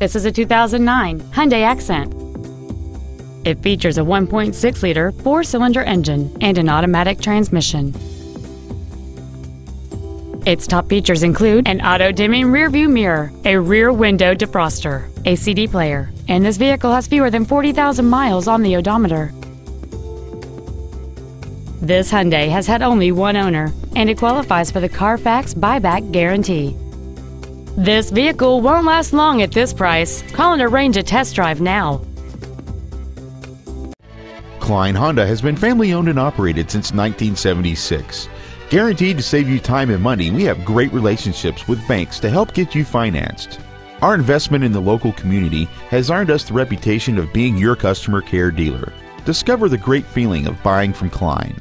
This is a 2009 Hyundai Accent. It features a 1.6-liter four-cylinder engine and an automatic transmission. Its top features include an auto-dimming rearview mirror, a rear window defroster, a CD player, and this vehicle has fewer than 40,000 miles on the odometer. This Hyundai has had only one owner, and it qualifies for the Carfax buyback guarantee. This vehicle won't last long at this price. Call and arrange a test drive now. Klein Honda has been family owned and operated since 1976. Guaranteed to save you time and money, we have great relationships with banks to help get you financed. Our investment in the local community has earned us the reputation of being your customer care dealer. Discover the great feeling of buying from Klein.